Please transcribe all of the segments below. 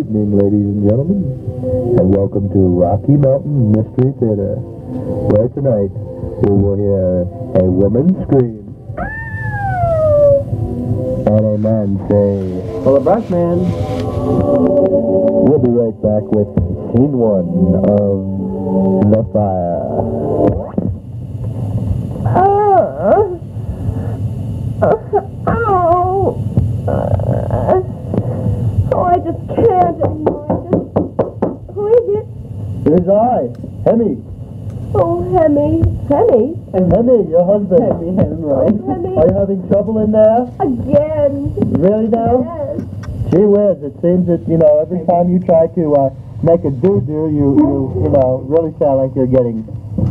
evening, ladies and gentlemen, and welcome to Rocky Mountain Mystery Theater, where tonight we will hear a woman scream and a man say, Well, the brush man. We'll be right back with scene one of The Fire. Oh. Ow. Uh, It is I, Hemi. Oh, Hemi. Hemi? Hemi, your husband. Hemi. Hemi. Are you having trouble in there? Again. Really now? Yes. Gee whiz, it seems that, you know, every time you try to uh, make a doo-doo, you, you, you know, really sound like you're getting,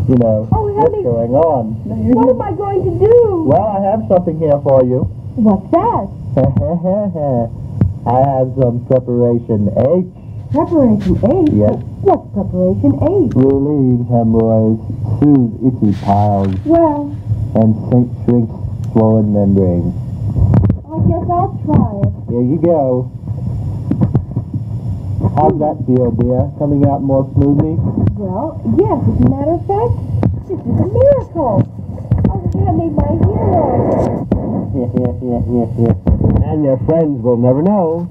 you know, Oh, what's Hemi. going on. What am I going to do? Well, I have something here for you. What's that? I have some preparation H. Preparation H? Yes. What's preparation H? Relieves hemorrhoids, soothes itchy piles, Well, and sink, shrinks swollen membranes. I guess I'll try it. Here you go. How's that feel, dear? Coming out more smoothly? Well, yes, as a matter of fact, this is a miracle. Oh, Hemi, my hero. Yeah, yeah, yeah, yeah, yeah. And your friends will never know.